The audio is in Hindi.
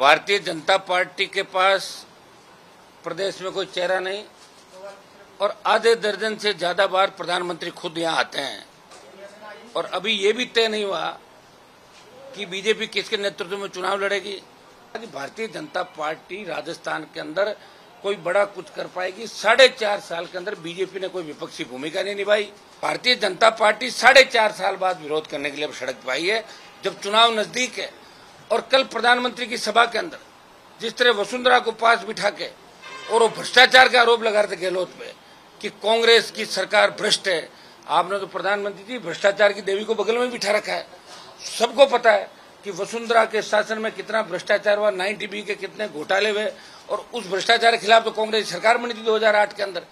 भारतीय जनता पार्टी के पास प्रदेश में कोई चेहरा नहीं और आधे दर्जन से ज़्यादा बार प्रधानमंत्री खुद यहाँ आते हैं। और अभी ये भी तय नहीं हुआ कि बीजेपी किसके नेतृत्व में चुनाव लड़ेगी। भारतीय जनता पार्टी राजस्थान के अंदर कोई बड़ा कुछ कर पाएगी। साढ़े चार साल के अंदर बीजेपी ने कोई विपक्षी भूमिका नहीं निभाई। भारतीय जनता पार्टी साढ़े चार साल बाद विरोध करने के लिए अब सड़क पाई है। जब चुनाव नज़दीक है और कल प्रधानमंत्री की सभा के अंदर, जिस तरह वसुंधरा को पास बिठा के और वो भ्रष्टाचार का आरोप लगा रहे थे गहलोत पे कि कांग्रेस की सरकार भ्रष्ट है, आपने तो प्रधानमंत्री जी भ्रष्टाचार की देवी को बगल में बिठा रखा है। सबको पता है कि वसुंधरा के शासन में कितना भ्रष्टाचार हुआ, नाइन्टी बी के कितने घोटाले हुए और उस भ्रष्टाचार के खिलाफ तो कांग्रेस सरकार बनी थी 2008 के अंदर।